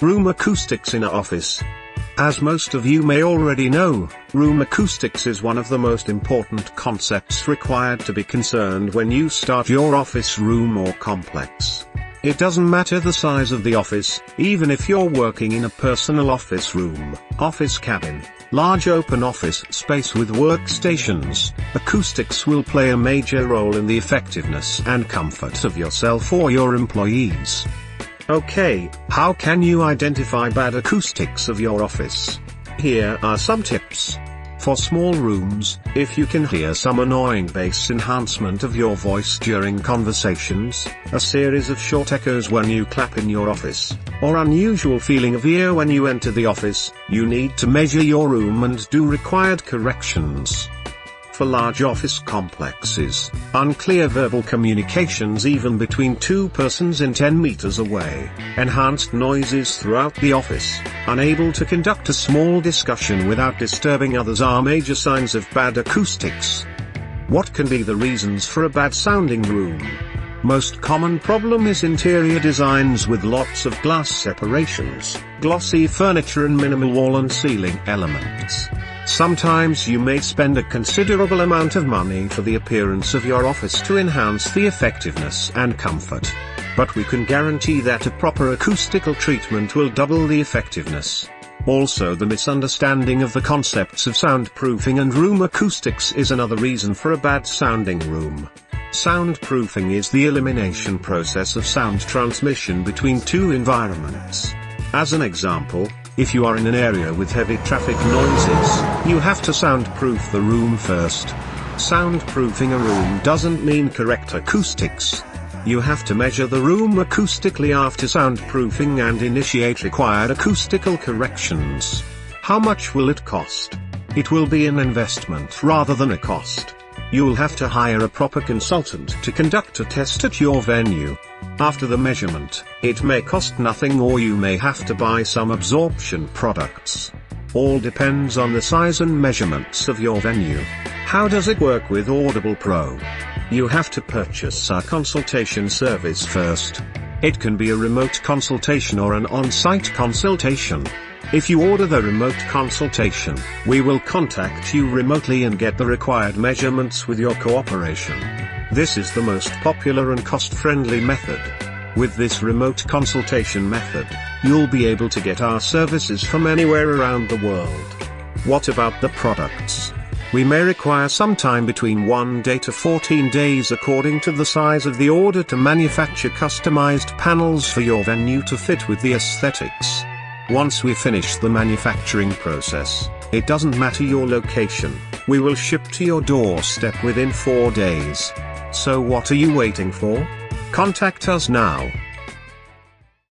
Room acoustics in a office. As most of you may already know, room acoustics is one of the most important concepts required to be concerned when you start your office room or complex. It doesn't matter the size of the office, even if you're working in a personal office room, office cabin, large open office space with workstations, acoustics will play a major role in the effectiveness and comfort of yourself or your employees. Okay, how can you identify bad acoustics of your office? Here are some tips. For small rooms, if you can hear some annoying bass enhancement of your voice during conversations, a series of short echoes when you clap in your office, or unusual feeling of ear when you enter the office, you need to measure your room and do required corrections for large office complexes, unclear verbal communications even between two persons in 10 meters away, enhanced noises throughout the office, unable to conduct a small discussion without disturbing others are major signs of bad acoustics. What can be the reasons for a bad sounding room? Most common problem is interior designs with lots of glass separations, glossy furniture and minimal wall and ceiling elements. Sometimes you may spend a considerable amount of money for the appearance of your office to enhance the effectiveness and comfort. But we can guarantee that a proper acoustical treatment will double the effectiveness. Also the misunderstanding of the concepts of soundproofing and room acoustics is another reason for a bad sounding room. Soundproofing is the elimination process of sound transmission between two environments. As an example, if you are in an area with heavy traffic noises, you have to soundproof the room first. Soundproofing a room doesn't mean correct acoustics. You have to measure the room acoustically after soundproofing and initiate required acoustical corrections. How much will it cost? It will be an investment rather than a cost. You'll have to hire a proper consultant to conduct a test at your venue. After the measurement, it may cost nothing or you may have to buy some absorption products. All depends on the size and measurements of your venue. How does it work with Audible Pro? You have to purchase our consultation service first. It can be a remote consultation or an on-site consultation. If you order the remote consultation, we will contact you remotely and get the required measurements with your cooperation. This is the most popular and cost-friendly method. With this remote consultation method, you'll be able to get our services from anywhere around the world. What about the products? We may require some time between 1 day to 14 days according to the size of the order to manufacture customized panels for your venue to fit with the aesthetics. Once we finish the manufacturing process, it doesn't matter your location, we will ship to your doorstep within 4 days. So what are you waiting for? Contact us now.